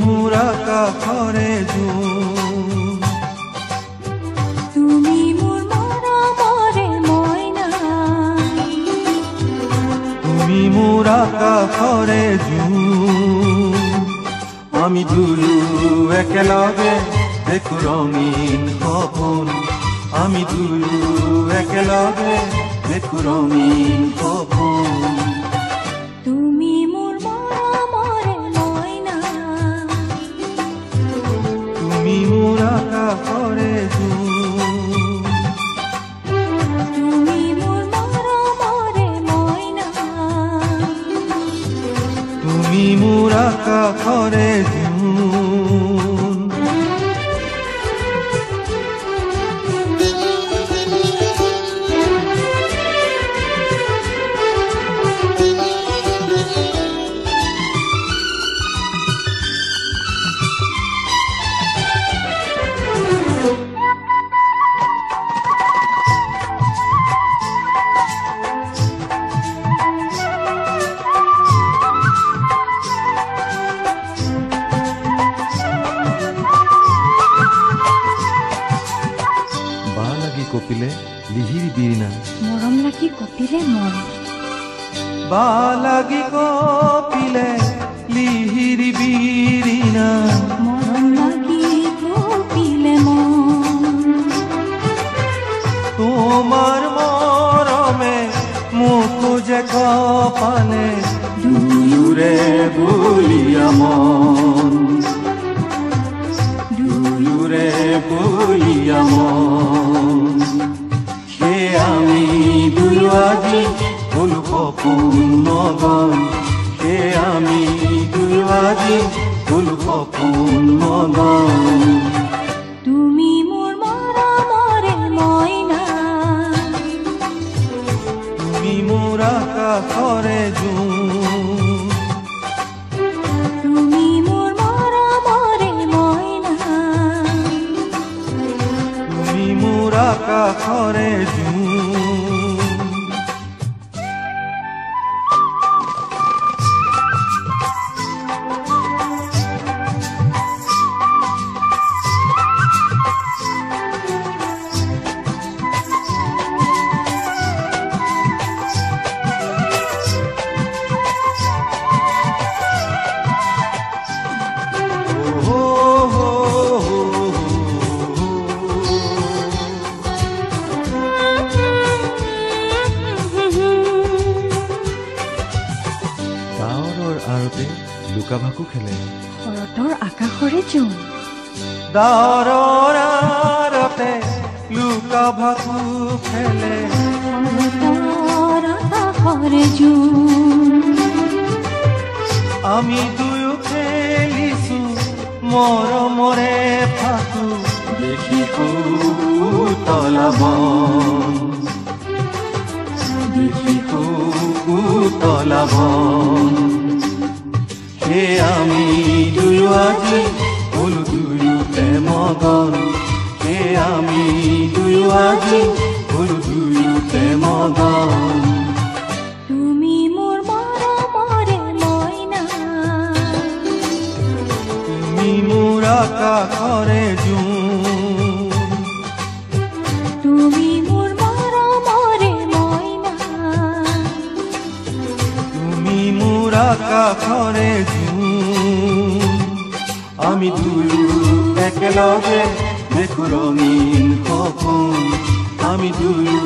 মোরা কাফরে জোর মোরা কাফরে আমি দুলু একেলগে দেখো রঙিন খবন আমি দুলু একেলগে দেখো রঙিন খবন মোৰ আকাশৰে জোন বা কপিলে লিহিৰি বিৰিণা মৰম লাগি কপিলে মন বা লাগি কপিলে লিহিৰি বিৰিণা মৰম লাগি কপিলে মন তোমার মরমে মুখ যে কপালে দুয়ুরে বলিয়া মন। দুয়ুরে বলিয়া মন। হলো হে আমি দুয়ো খুলব মগন তুমি মোৰ মৰমৰে মইনা তুমি মোৰ আকাশৰে আৰতে লুকা ভাকু খেলে। শৰতৰ আকাশৰে ডাৱৰৰ আৰতে লুকা ভাকু খেলে আকাশৰে জোন আমি দুয়ো খেলিছো মৰমৰে ফাকু দেখি তলাবন দেখি তলাবন সে আমি দুয়ো আজি হলো দুয়োতে মগন। সে আমি দুয়ো আজি হলো মগন। তুমি মোৰ মৰমৰে মইনা তুমি মোৰ মৰমৰে মইনা তুমি মোৰ আকাশৰে জোন আমি দুয়ো একেলগে দেখো ৰঙীন সপোন আমি দুয়ো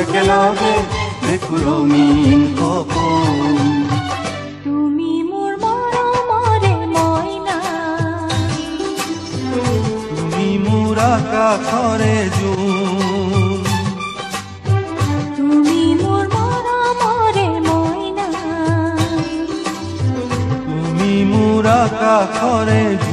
একেলগে দেখো সপোন তুমি মোৰ মইনা তুমি তুমি মোৰ মৰমৰে মইনা তুমি আকাশৰে জোন